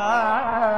ah.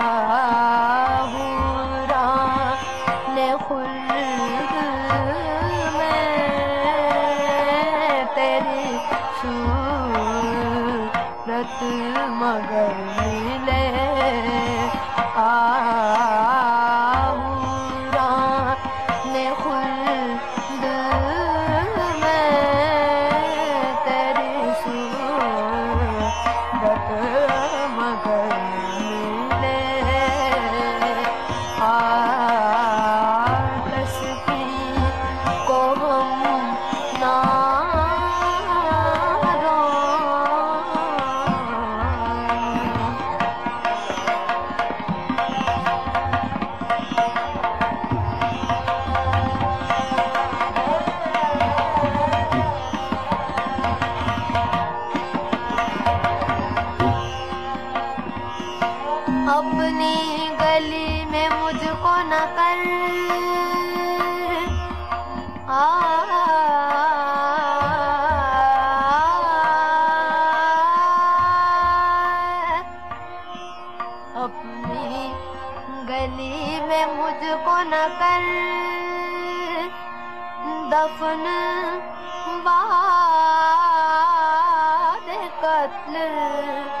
मगर मिले। आ तसली में मुझको न कर आ, अपनी गली में मुझको न कर दफन बाद कत्ल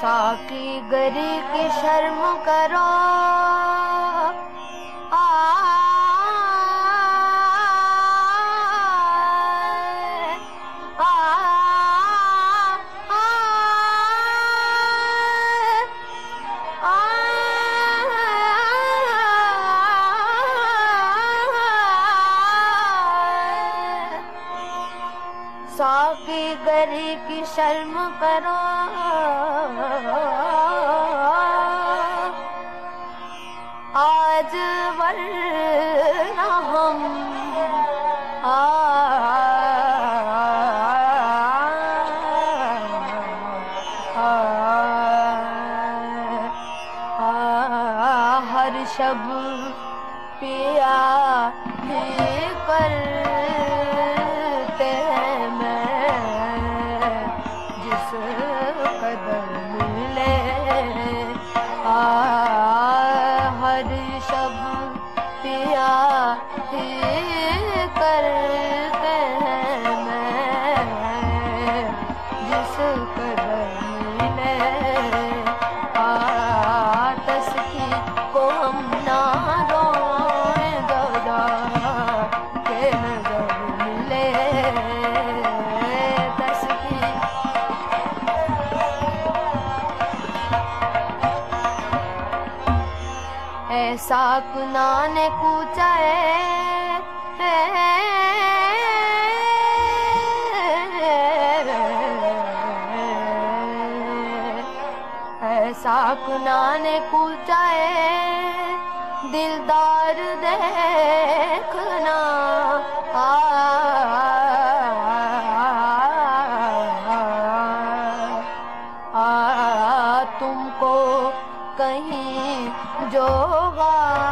साकी गरी की शर्म करो आ साकी गरी की शर्म करो शब पिया ही करते हैं मैं। जिस कदर मिले आ, हर शब पिया करते हैं मैं। जिस कदर अपना ने पूछा है ऐसा अपना ने पूछा है दिलदार देखना जो गालिब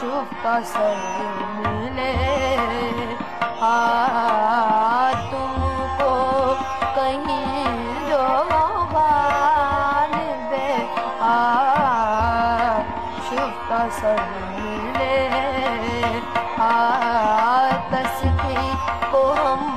शुभ पसर मिले। आ, तुमको कहीं जो गालिब शुभ पसर मिले। आ, तस्वीर को हम